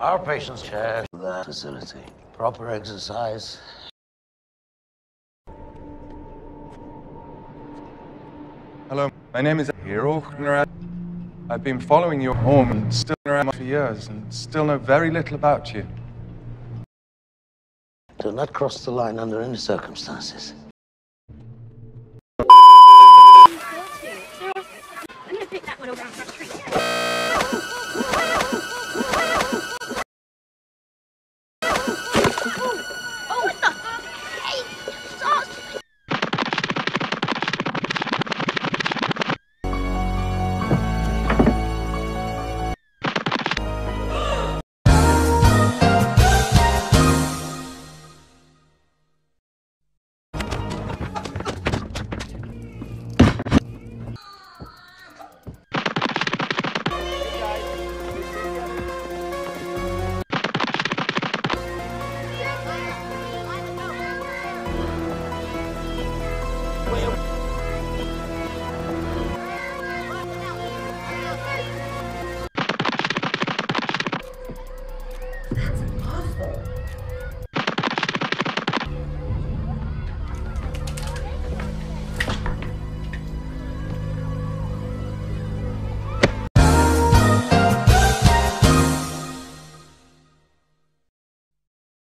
Our patients share that facility. Proper exercise. Hello, my name is Hiro. I've been following your home and still around for years and still know very little about you. Do not cross the line under any circumstances. I'm gonna pick that one over. Okay.